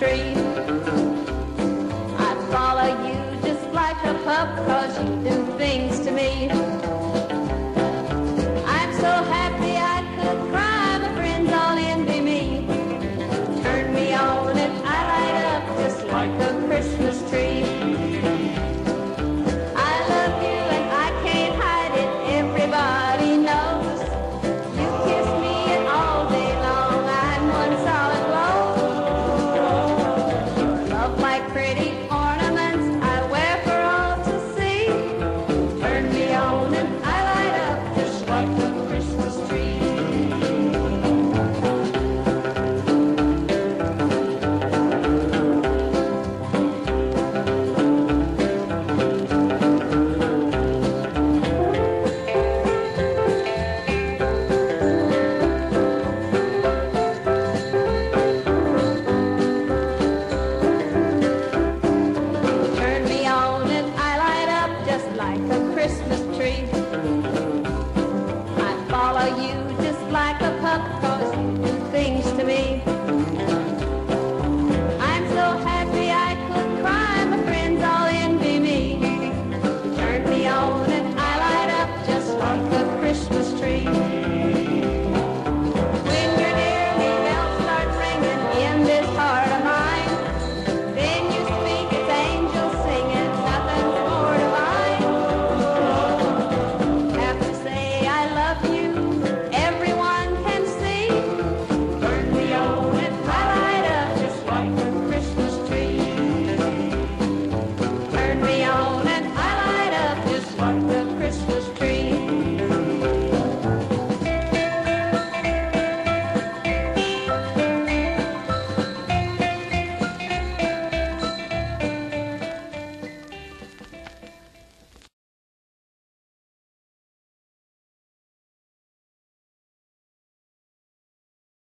street. like the Christmas tree.